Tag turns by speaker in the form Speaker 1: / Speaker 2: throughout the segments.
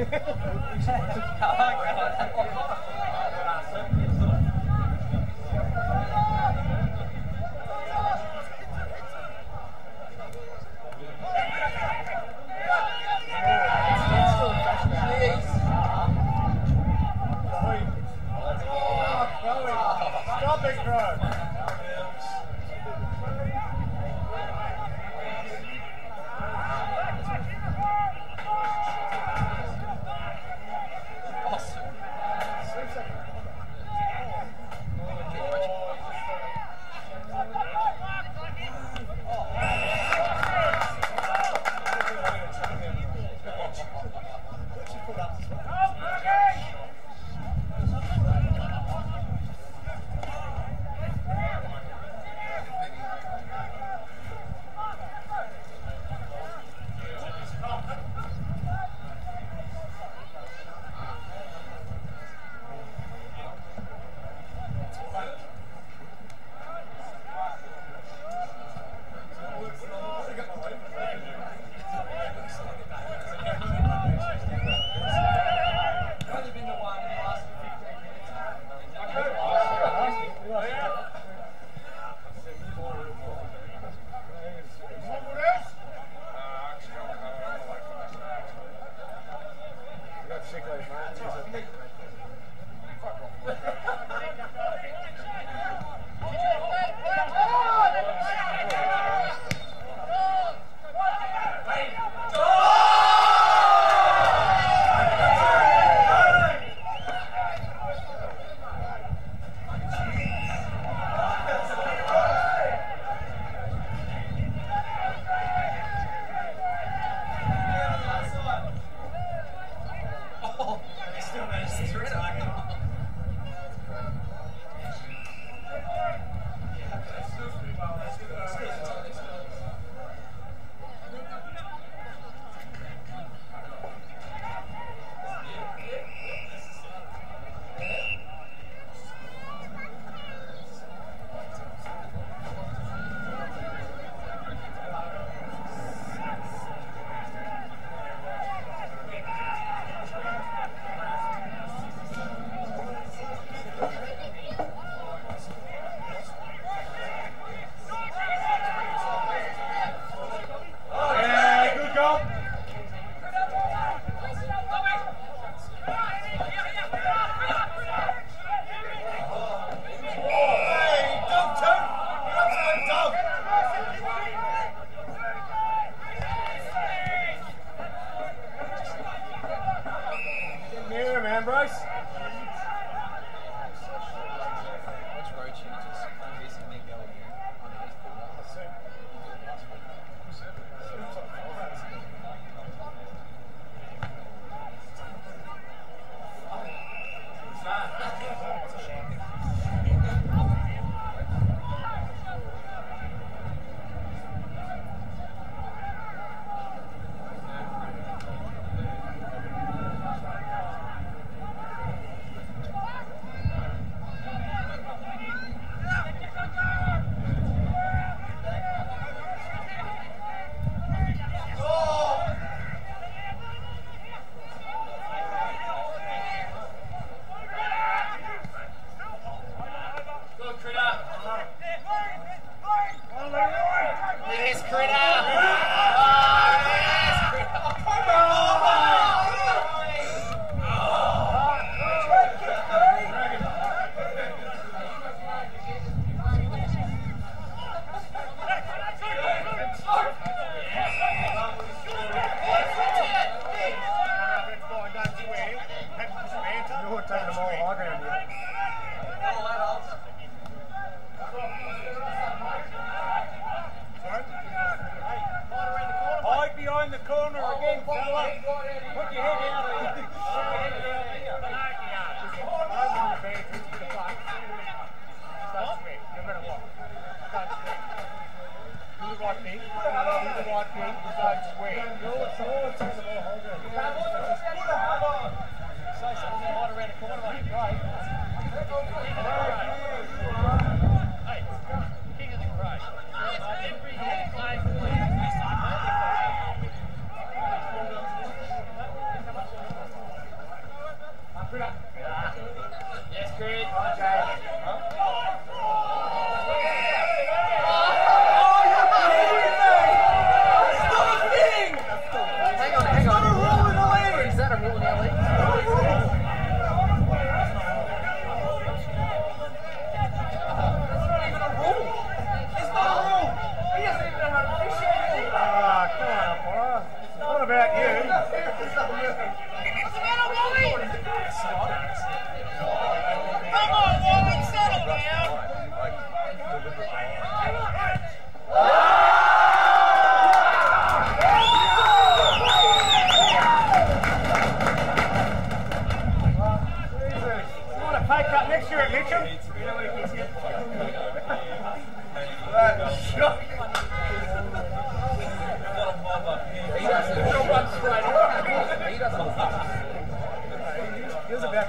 Speaker 1: Okay.
Speaker 2: Bryce.
Speaker 3: Yes,
Speaker 1: great. Apologize.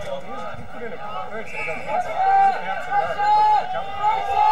Speaker 2: So he, put in a good appearance and he got the last one. He was a bouncer, but the cover.